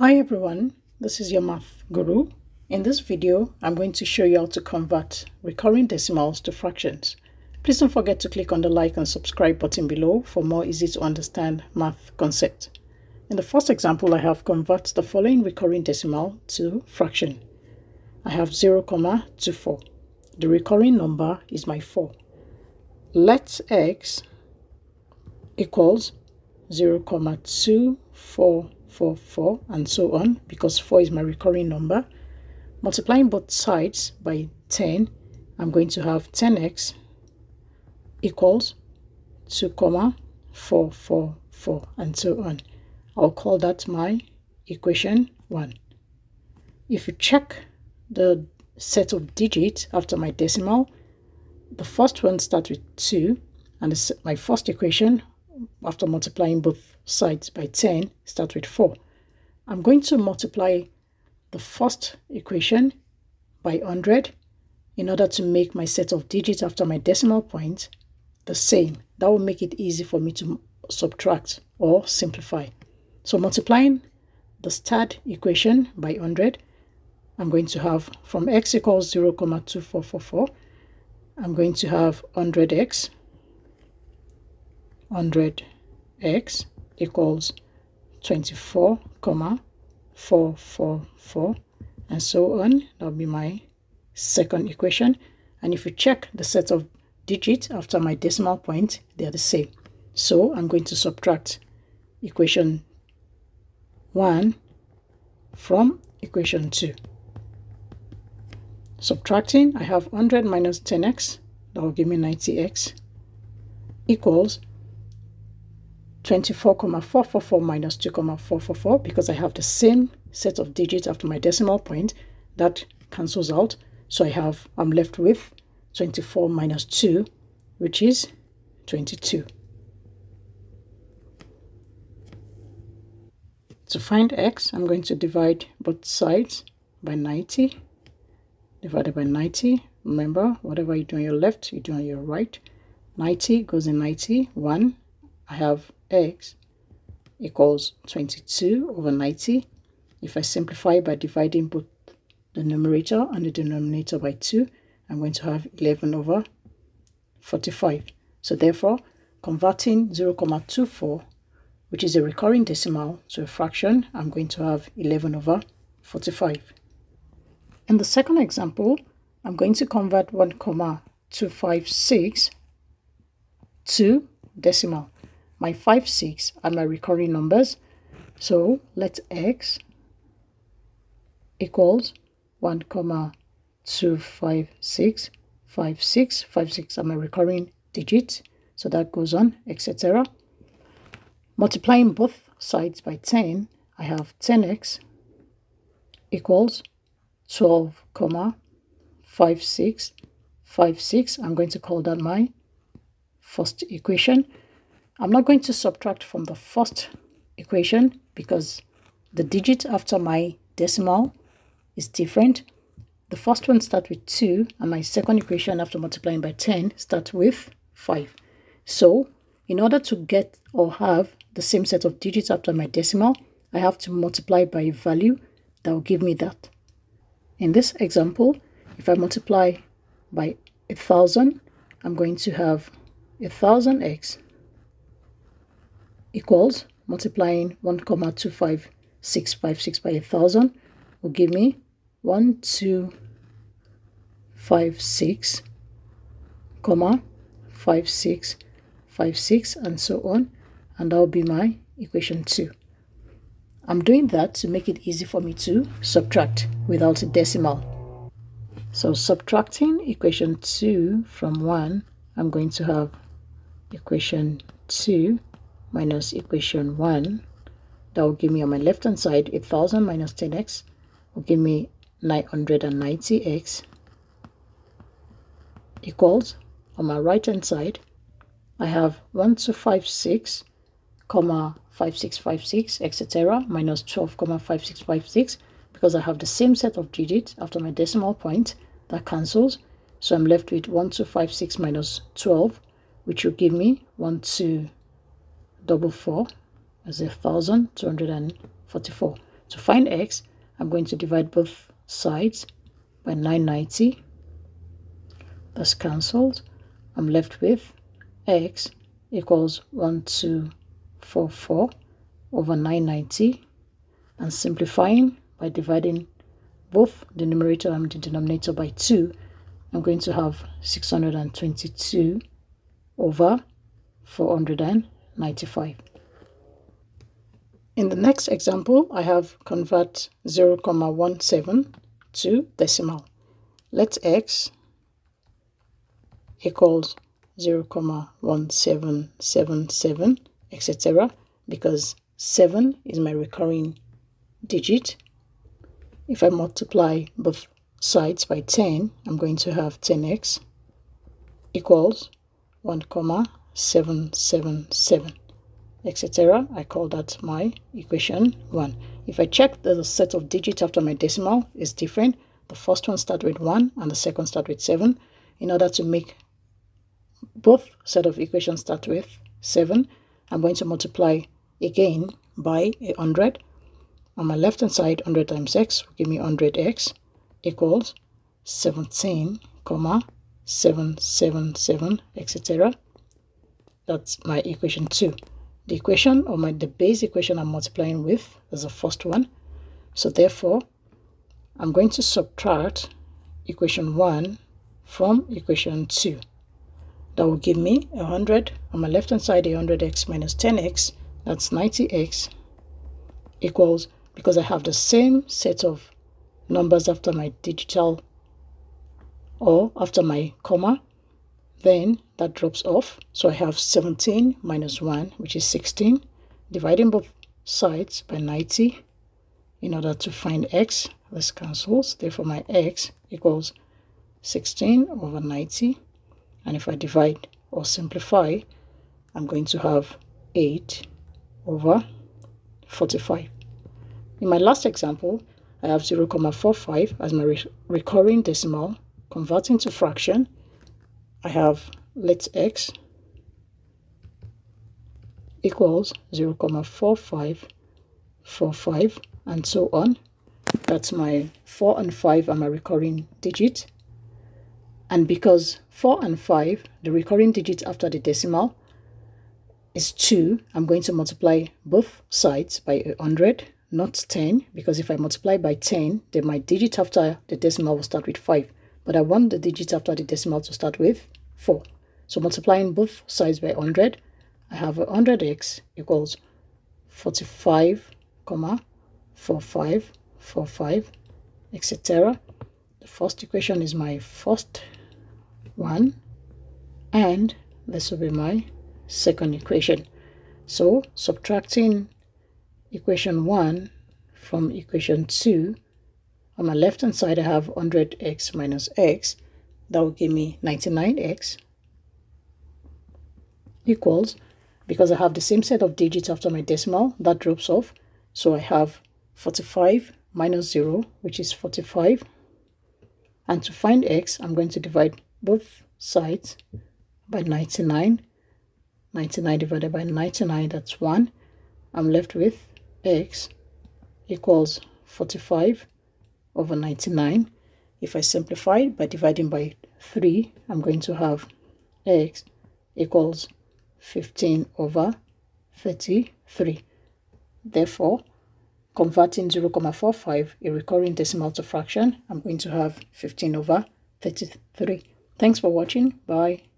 Hi everyone, this is your math guru. In this video, I'm going to show you how to convert recurring decimals to fractions. Please don't forget to click on the like and subscribe button below for more easy to understand math concepts. In the first example, I have convert the following recurring decimal to fraction. I have 0, 0,24. The recurring number is my 4. Let x equals 0, 0,24 4, 4, and so on, because 4 is my recurring number. Multiplying both sides by 10, I'm going to have 10x equals 2, comma 4, 4, 4, and so on. I'll call that my equation 1. If you check the set of digits after my decimal, the first one starts with 2, and my first equation after multiplying both sides by 10 start with 4. I'm going to multiply the first equation by 100 in order to make my set of digits after my decimal point the same. That will make it easy for me to subtract or simplify. So multiplying the start equation by 100, I'm going to have from x equals 0, 0,2444, I'm going to have 100x 100x equals 24 comma 444 and so on. That'll be my second equation. And if you check the set of digits after my decimal point they're the same. So i'm going to subtract equation 1 from equation 2 subtracting i have 100 minus 10x that will give me 90x equals 24,444 minus 2,444 because I have the same set of digits after my decimal point that cancels out. So I have I'm left with 24 minus 2 which is 22 to find x I'm going to divide both sides by 90 divided by 90 remember whatever you do on your left you do on your right. 90 goes in 90 1 I have x equals 22 over 90. If I simplify by dividing both the numerator and the denominator by 2, I'm going to have 11 over 45. So therefore, converting 0, 0.24, which is a recurring decimal, to a fraction, I'm going to have 11 over 45. In the second example, I'm going to convert 1,256 to decimal my 5, 6 are my recurring numbers. So let x equals 1 comma 2 5 6 5 6 5 6 are my recurring digits. So that goes on etc multiplying both sides by 10 i have 10x equals 12 comma 5 6 5 6 i'm going to call that my first equation I'm not going to subtract from the first equation because the digit after my decimal is different. The first one starts with 2 and my second equation after multiplying by 10 starts with 5. So in order to get or have the same set of digits after my decimal, I have to multiply by a value that will give me that. In this example, if I multiply by a thousand, I'm going to have a thousand x equals multiplying 1 comma 25656 by a thousand will give me 1256 comma 5656 and so on. And that will be my equation 2 I'm doing that to make it easy for me to subtract without a decimal. So subtracting equation 2 from 1 I'm going to have equation 2 minus equation 1 that will give me on my left hand side 8000 minus 10x will give me 990x equals on my right hand side I have 1256 comma 5656 etc minus 12 comma 5656 because I have the same set of digits after my decimal point that cancels. So I'm left with 1256 minus 12 which will give me 12 double four is a thousand two hundred and forty four To find x, I'm going to divide both sides by 990. That's cancelled. I'm left with x equals 1244 over 990 and simplifying by dividing both the numerator and the denominator by 2 I'm going to have 622 over 495 in the next example I have convert 0 0.17 to decimal. Let x equals 0 0.1777 etc because 7 is my recurring digit. If I multiply both sides by 10 I'm going to have 10x equals 1 comma 777 etc I call that my equation 1 if I check the set of digits after my decimal is different. The first one start with 1 and the second start with 7 in order to make both set of equations start with 7 I'm going to multiply again by a 100 on my left hand side 100 times x will give me 100x equals 17 comma 777 etc that's my equation 2 the equation or my the base equation i'm multiplying with is the first one. So therefore i'm going to subtract equation 1 from equation 2 that will give me 100 on my left hand side 100x minus 10x that's 90x equals because I have the same set of numbers after my digital or after my comma then that drops off. So I have 17 minus 1 which is 16 dividing both sides by 90 in order to find x this cancels. Therefore my x equals 16 over 90 and if I divide or simplify I'm going to have 8 over 45 in my last example I have 0 0.45 as my re recurring decimal converting to fraction I have let x equals 0 0.4545 and so on. That's my 4 and 5 are my recurring digit and because 4 and 5 the recurring digit after the decimal is 2 I'm going to multiply both sides by 100 not 10 because if I multiply by 10 then my digit after the decimal will start with 5 but I want the digits after the decimal to start with 4 so multiplying both sides by 100 I have 100x equals 45 comma 45 45 etc the first equation is my first one and this will be my second equation. So subtracting equation 1 from equation 2 on my left hand side I have 100x minus x. That will give me 99x equals because I have the same set of digits after my decimal that drops off. So I have 45 minus 0 which is 45 and to find x I'm going to divide both sides by 99 99 divided by 99 that's 1 I'm left with x equals 45 over 99 if I simplify by dividing by 3 I'm going to have x equals 15 over 33 therefore converting 0 0.45 a recurring decimal to fraction I'm going to have 15 over 33 thanks for watching. Bye